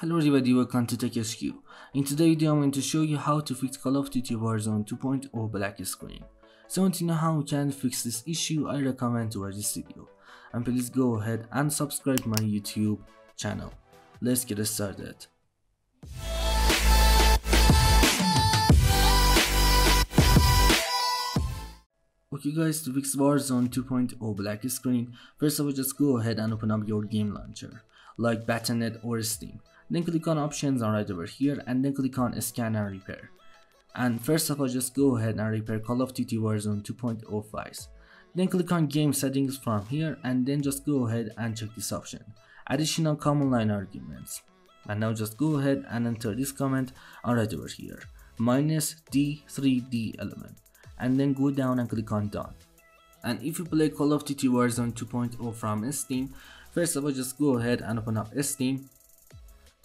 Hello everybody, welcome to TechHQ. In today's video I'm going to show you how to fix Call of Duty Warzone 2.0 black screen. So to know how we can fix this issue, I recommend to watch this video. And please go ahead and subscribe my YouTube channel. Let's get started. Okay guys, to fix Warzone 2.0 black screen, first of all just go ahead and open up your game launcher, like Battle.net or Steam. Then click on options on right over here and then click on scan and repair. And first of all just go ahead and repair Call of Duty Warzone 2.0 files. Then click on game settings from here and then just go ahead and check this option, additional command line arguments. And now just go ahead and enter this comment on right over here, minus D3D11 and then go down and click on done and if you play call of duty warzone 2.0 from steam first of all just go ahead and open up steam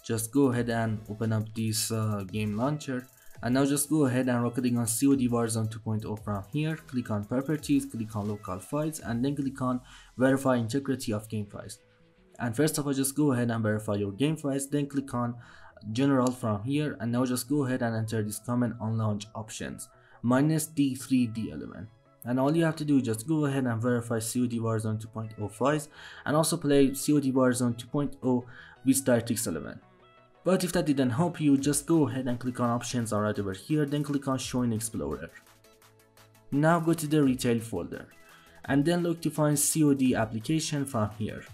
just go ahead and open up this uh, game launcher and now just go ahead and click on COD Warzone 2.0 from here, click on properties, click on local files and then click on verify integrity of game files. And first of all just go ahead and verify your game files, then click on general from here and now just go ahead and enter this comment on launch options minus D3D11. And all you have to do is just go ahead and verify COD Warzone 2.0 files and also play COD Warzone 2.0 with DirectX 11. But if that didn't help you, just go ahead and click on options right over here, then click on show in Explorer. Now go to the retail folder and then look to find COD application from here.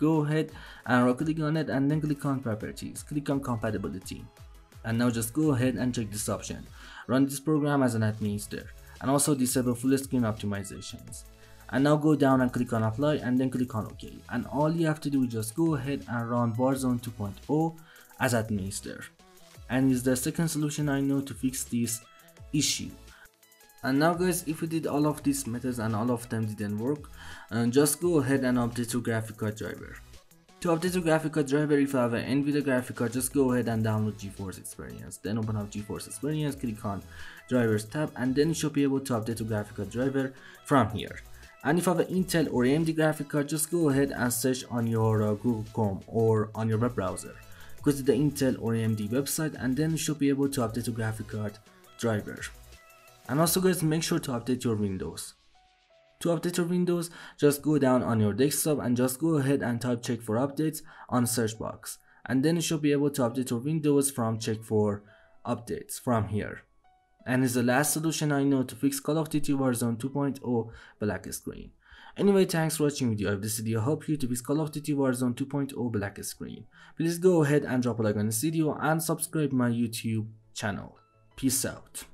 go ahead and right click on it and then click on properties click on compatibility and now just go ahead and check this option run this program as an administrator and also disable full screen optimizations and now go down and click on apply and then click on ok and all you have to do is just go ahead and run warzone 2.0 as administrator. And is the second solution i know to fix this issue. And now guys if you did all of these methods and all of them didn't work uh, just go ahead and update your graphic card driver. To update your graphic card driver if you have an nvidia graphic card just go ahead and download geforce experience. Then open up geforce experience click on drivers tab and then you should be able to update your graphic card driver from here and if you have an intel or amd graphic card just go ahead and search on your uh, google chrome or on your web browser. Go to the intel or amd website and then you should be able to update your graphic card driver. And also guys make sure to update your windows. To update your windows just go down on your desktop and just go ahead and type check for updates on search box. And then you should be able to update your windows from check for updates from here and is the last solution I know to fix Call of Duty Warzone 2.0 black screen. Anyway, thanks for watching video. If this video helped you to fix Call of Duty Warzone 2.0 black screen, please go ahead and drop a like on this video and subscribe my YouTube channel. Peace out.